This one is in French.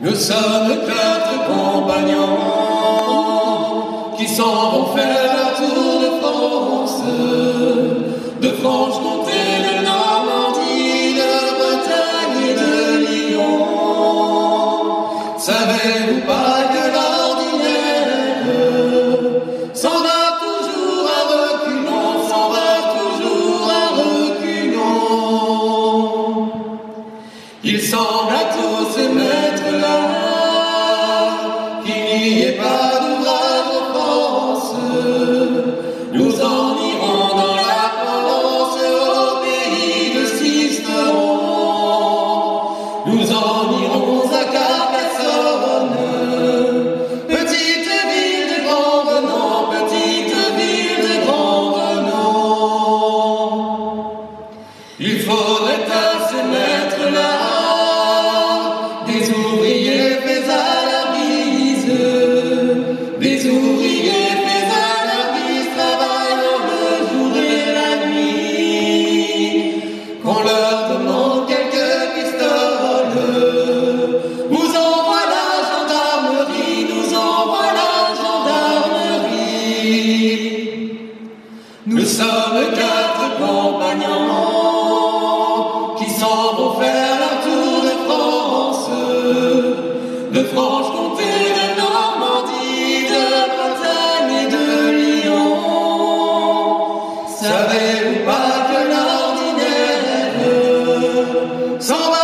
Nous sommes quatre compagnons qui s'en vont faire un tour de France, de Franche-Comté, de Normandie, de Bretagne et de Lyon. Savez-vous pas Il semble à tous ces maîtres là qu'il n'y ait pas d'ouvrage en France. Nous en irons dans la Provence au pays de Sisteron. Nous en irons à Carcassonne, petite ville de grand renom, petite ville de grand renom. Il faudrait à ces maîtres-là Nous sommes quatre compagnons Savez-vous pas